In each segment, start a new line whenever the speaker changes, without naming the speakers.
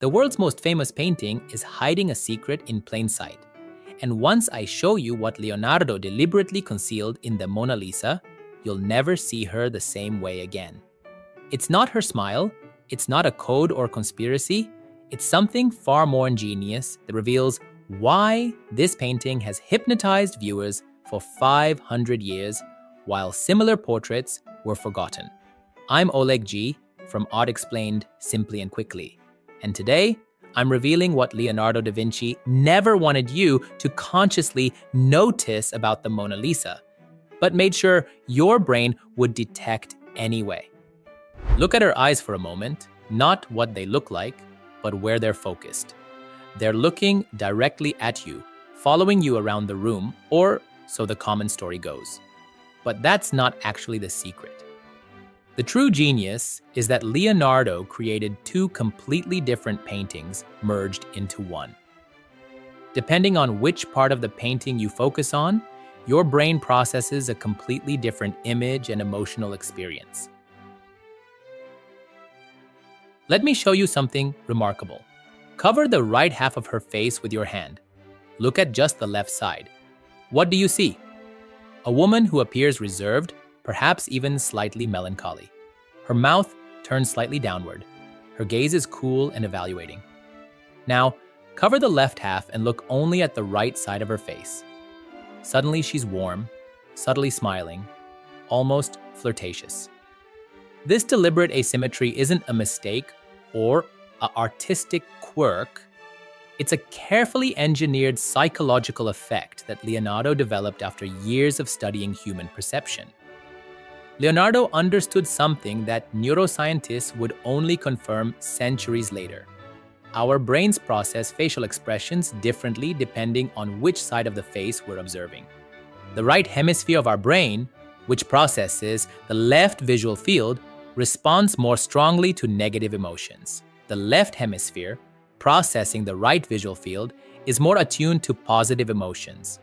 The world's most famous painting is hiding a secret in plain sight. And once I show you what Leonardo deliberately concealed in the Mona Lisa, you'll never see her the same way again. It's not her smile, it's not a code or conspiracy, it's something far more ingenious that reveals why this painting has hypnotized viewers for 500 years while similar portraits were forgotten. I'm Oleg G from Art Explained Simply and Quickly. And today, I'm revealing what Leonardo da Vinci never wanted you to consciously notice about the Mona Lisa, but made sure your brain would detect anyway. Look at her eyes for a moment, not what they look like, but where they're focused. They're looking directly at you, following you around the room, or so the common story goes. But that's not actually the secret. The true genius is that Leonardo created two completely different paintings merged into one. Depending on which part of the painting you focus on, your brain processes a completely different image and emotional experience. Let me show you something remarkable. Cover the right half of her face with your hand. Look at just the left side. What do you see? A woman who appears reserved, perhaps even slightly melancholy. Her mouth turns slightly downward. Her gaze is cool and evaluating. Now, cover the left half and look only at the right side of her face. Suddenly, she's warm, subtly smiling, almost flirtatious. This deliberate asymmetry isn't a mistake or an artistic quirk. It's a carefully engineered psychological effect that Leonardo developed after years of studying human perception. Leonardo understood something that neuroscientists would only confirm centuries later. Our brains process facial expressions differently depending on which side of the face we're observing. The right hemisphere of our brain, which processes the left visual field, responds more strongly to negative emotions. The left hemisphere, processing the right visual field, is more attuned to positive emotions.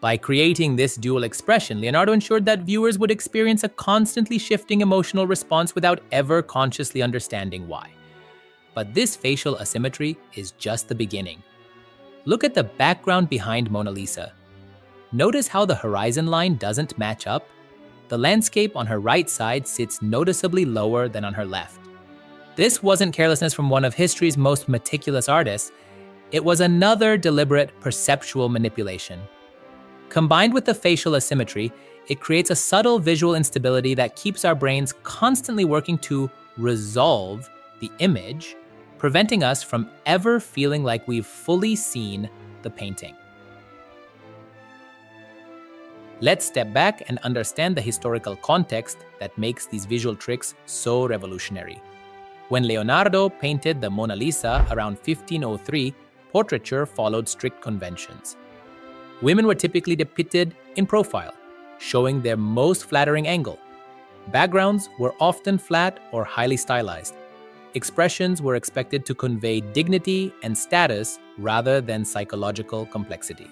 By creating this dual expression, Leonardo ensured that viewers would experience a constantly shifting emotional response without ever consciously understanding why. But this facial asymmetry is just the beginning. Look at the background behind Mona Lisa. Notice how the horizon line doesn't match up? The landscape on her right side sits noticeably lower than on her left. This wasn't carelessness from one of history's most meticulous artists, it was another deliberate perceptual manipulation. Combined with the facial asymmetry, it creates a subtle visual instability that keeps our brains constantly working to resolve the image, preventing us from ever feeling like we've fully seen the painting. Let's step back and understand the historical context that makes these visual tricks so revolutionary. When Leonardo painted the Mona Lisa around 1503, portraiture followed strict conventions. Women were typically depicted in profile, showing their most flattering angle. Backgrounds were often flat or highly stylized. Expressions were expected to convey dignity and status rather than psychological complexity.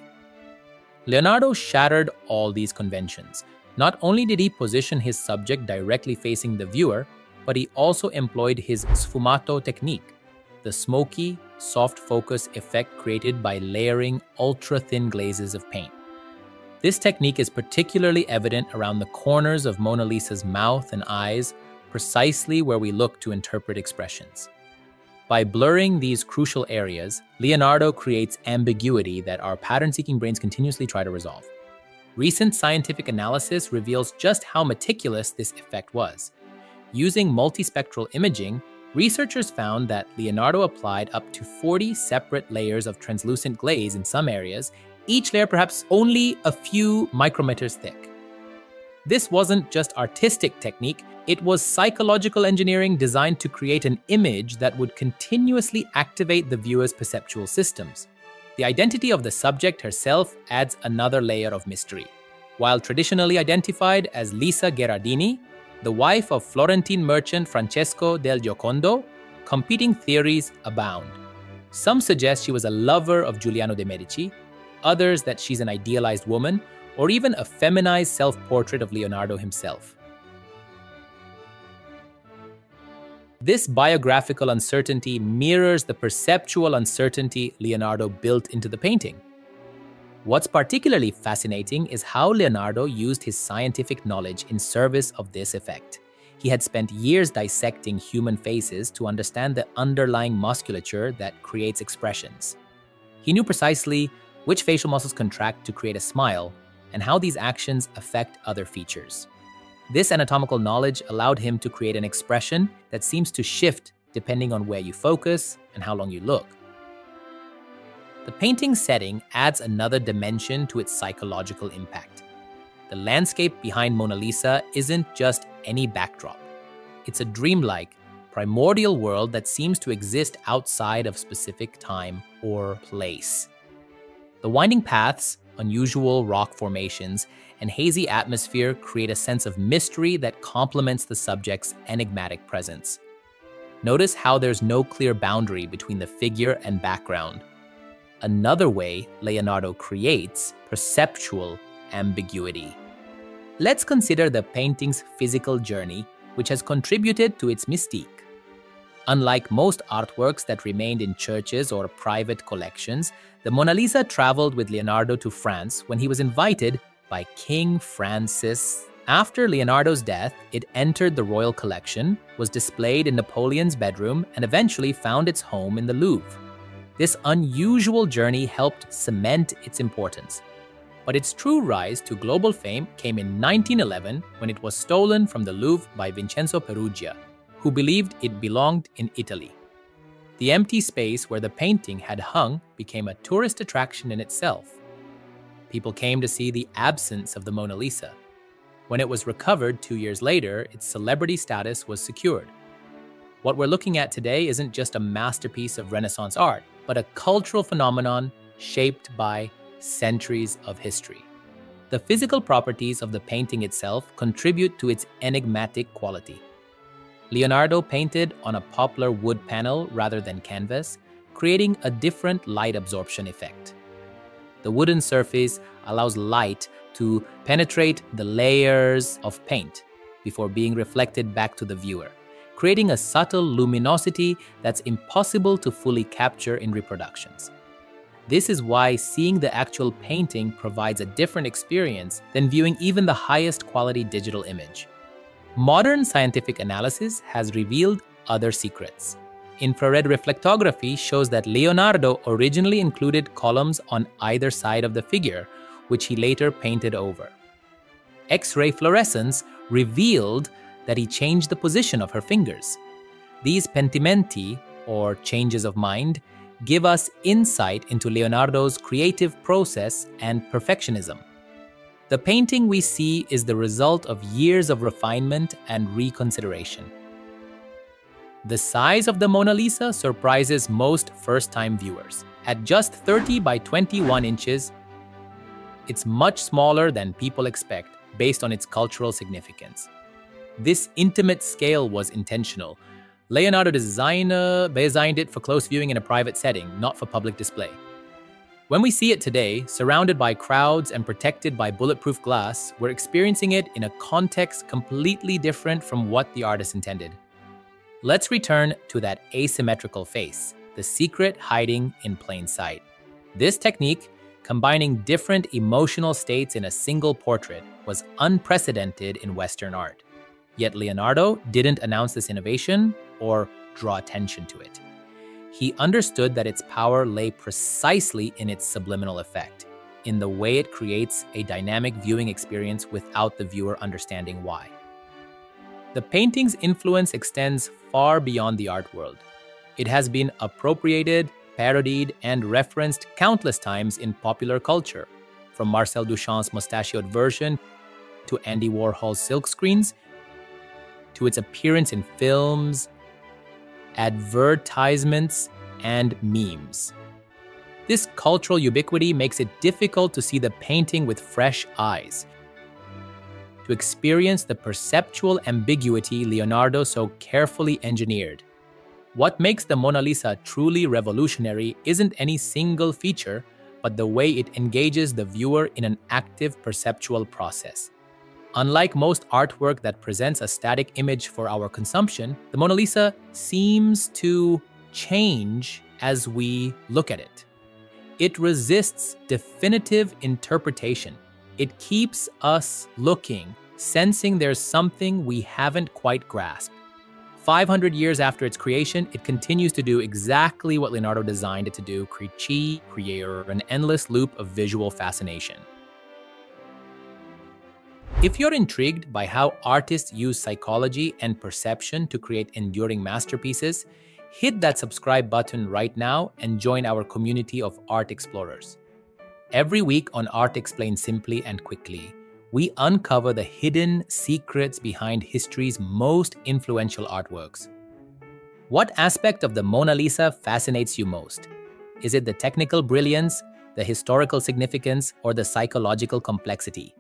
Leonardo shattered all these conventions. Not only did he position his subject directly facing the viewer, but he also employed his sfumato technique, the smoky, soft focus effect created by layering ultra thin glazes of paint. This technique is particularly evident around the corners of Mona Lisa's mouth and eyes, precisely where we look to interpret expressions. By blurring these crucial areas, Leonardo creates ambiguity that our pattern seeking brains continuously try to resolve. Recent scientific analysis reveals just how meticulous this effect was. Using multispectral imaging, Researchers found that Leonardo applied up to 40 separate layers of translucent glaze in some areas, each layer perhaps only a few micrometers thick. This wasn't just artistic technique, it was psychological engineering designed to create an image that would continuously activate the viewer's perceptual systems. The identity of the subject herself adds another layer of mystery. While traditionally identified as Lisa Gherardini, the wife of Florentine merchant Francesco del Giocondo, competing theories abound. Some suggest she was a lover of Giuliano de' Medici, others that she's an idealized woman, or even a feminized self portrait of Leonardo himself. This biographical uncertainty mirrors the perceptual uncertainty Leonardo built into the painting. What's particularly fascinating is how Leonardo used his scientific knowledge in service of this effect. He had spent years dissecting human faces to understand the underlying musculature that creates expressions. He knew precisely which facial muscles contract to create a smile and how these actions affect other features. This anatomical knowledge allowed him to create an expression that seems to shift depending on where you focus and how long you look. The painting's setting adds another dimension to its psychological impact. The landscape behind Mona Lisa isn't just any backdrop. It's a dreamlike, primordial world that seems to exist outside of specific time or place. The winding paths, unusual rock formations, and hazy atmosphere create a sense of mystery that complements the subject's enigmatic presence. Notice how there's no clear boundary between the figure and background, another way Leonardo creates perceptual ambiguity. Let's consider the painting's physical journey, which has contributed to its mystique. Unlike most artworks that remained in churches or private collections, the Mona Lisa traveled with Leonardo to France when he was invited by King Francis. After Leonardo's death, it entered the royal collection, was displayed in Napoleon's bedroom, and eventually found its home in the Louvre. This unusual journey helped cement its importance. But its true rise to global fame came in 1911 when it was stolen from the Louvre by Vincenzo Peruggia, who believed it belonged in Italy. The empty space where the painting had hung became a tourist attraction in itself. People came to see the absence of the Mona Lisa. When it was recovered two years later, its celebrity status was secured. What we're looking at today isn't just a masterpiece of Renaissance art, but a cultural phenomenon shaped by centuries of history. The physical properties of the painting itself contribute to its enigmatic quality. Leonardo painted on a poplar wood panel rather than canvas, creating a different light absorption effect. The wooden surface allows light to penetrate the layers of paint before being reflected back to the viewer creating a subtle luminosity that's impossible to fully capture in reproductions. This is why seeing the actual painting provides a different experience than viewing even the highest quality digital image. Modern scientific analysis has revealed other secrets. Infrared reflectography shows that Leonardo originally included columns on either side of the figure, which he later painted over. X ray fluorescence revealed that he changed the position of her fingers. These pentimenti, or changes of mind, give us insight into Leonardo's creative process and perfectionism. The painting we see is the result of years of refinement and reconsideration. The size of the Mona Lisa surprises most first time viewers. At just 30 by 21 inches, it's much smaller than people expect based on its cultural significance. This intimate scale was intentional. Leonardo designer uh, designed it for close viewing in a private setting, not for public display. When we see it today, surrounded by crowds and protected by bulletproof glass, we're experiencing it in a context completely different from what the artist intended. Let's return to that asymmetrical face, the secret hiding in plain sight. This technique, combining different emotional states in a single portrait, was unprecedented in Western art. Yet Leonardo didn't announce this innovation or draw attention to it. He understood that its power lay precisely in its subliminal effect, in the way it creates a dynamic viewing experience without the viewer understanding why. The painting's influence extends far beyond the art world. It has been appropriated, parodied, and referenced countless times in popular culture, from Marcel Duchamp's mustachioed version to Andy Warhol's silkscreens to its appearance in films, advertisements, and memes. This cultural ubiquity makes it difficult to see the painting with fresh eyes, to experience the perceptual ambiguity Leonardo so carefully engineered. What makes the Mona Lisa truly revolutionary isn't any single feature, but the way it engages the viewer in an active perceptual process. Unlike most artwork that presents a static image for our consumption, the Mona Lisa seems to change as we look at it. It resists definitive interpretation. It keeps us looking, sensing there's something we haven't quite grasped. 500 years after its creation, it continues to do exactly what Leonardo designed it to do create an endless loop of visual fascination. If you're intrigued by how artists use psychology and perception to create enduring masterpieces, hit that subscribe button right now and join our community of art explorers. Every week on Art Explained Simply and Quickly, we uncover the hidden secrets behind history's most influential artworks. What aspect of the Mona Lisa fascinates you most? Is it the technical brilliance, the historical significance, or the psychological complexity?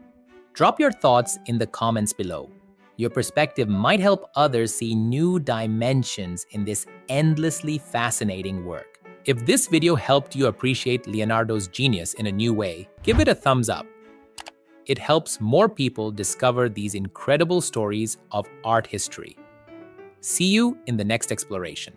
Drop your thoughts in the comments below. Your perspective might help others see new dimensions in this endlessly fascinating work. If this video helped you appreciate Leonardo's genius in a new way, give it a thumbs up it helps more people discover these incredible stories of art history. See you in the next exploration.